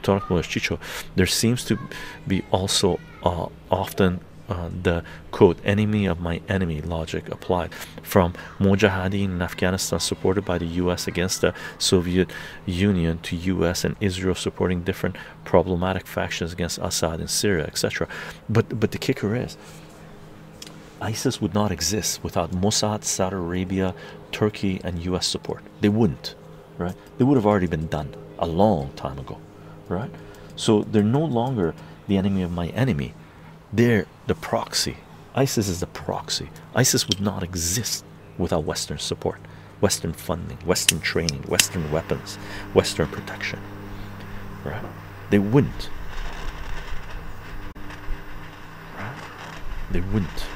Plutarch Chycho, there seems to be also uh, often uh, the quote enemy of my enemy logic applied from Mujahideen in Afghanistan supported by the US against the Soviet Union to US and Israel supporting different problematic factions against Assad in Syria etc but but the kicker is ISIS would not exist without Mossad Saudi Arabia Turkey and US support. They wouldn't right? They would have already been done a long time ago right? So they're no longer the enemy of my enemy. They're the proxy. Isis is the proxy. Isis would not exist without western support western funding western training western weapons western protection right? They wouldn't. Right? They wouldn't